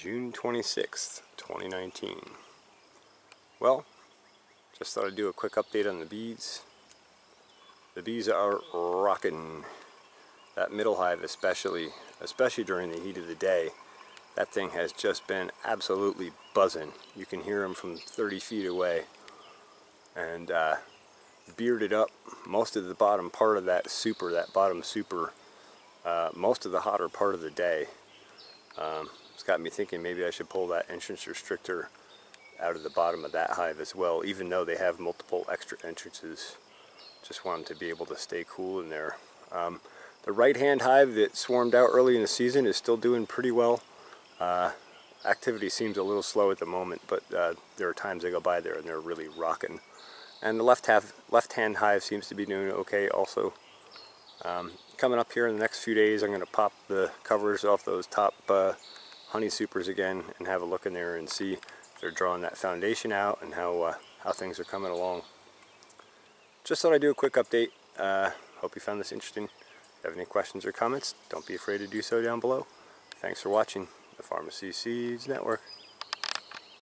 June 26th, 2019. Well, just thought I'd do a quick update on the bees. The bees are rocking. That middle hive especially, especially during the heat of the day, that thing has just been absolutely buzzing. You can hear them from 30 feet away. And uh, bearded up most of the bottom part of that super, that bottom super, uh, most of the hotter part of the day. Um, it's got me thinking maybe I should pull that entrance restrictor out of the bottom of that hive as well, even though they have multiple extra entrances. Just want them to be able to stay cool in there. Um, the right-hand hive that swarmed out early in the season is still doing pretty well. Uh, activity seems a little slow at the moment, but uh, there are times they go by there and they're really rocking. And the left half, left-hand hive seems to be doing okay also. Um, coming up here in the next few days, I'm going to pop the covers off those top uh, honey supers again and have a look in there and see if they're drawing that foundation out and how uh, how things are coming along. Just thought I'd do a quick update. Uh, hope you found this interesting. If you have any questions or comments, don't be afraid to do so down below. Thanks for watching the Farmacy Seeds Network.